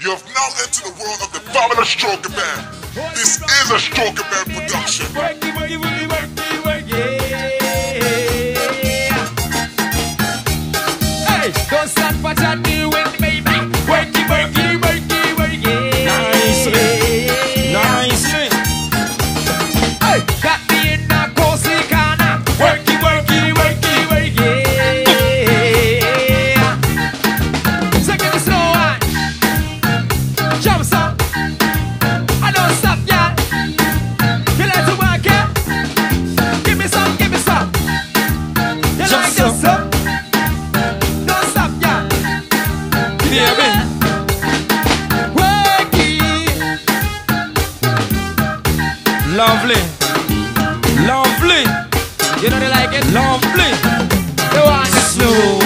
You have now entered the world of the fabulous Stroka Band. This is a Stroka Band production. baby. Lovely, lovely. You know they like it. Lovely. Slow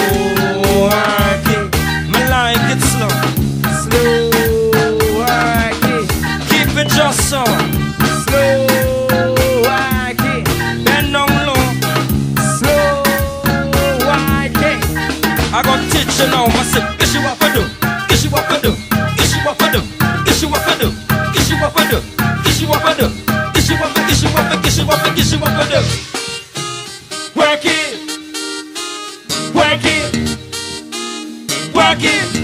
working. Me like it slow. Slow working. Keep it just so. Slow working. Bend down low. Slow working. I gon' teach you now. I said, this you up. Work it. Work it.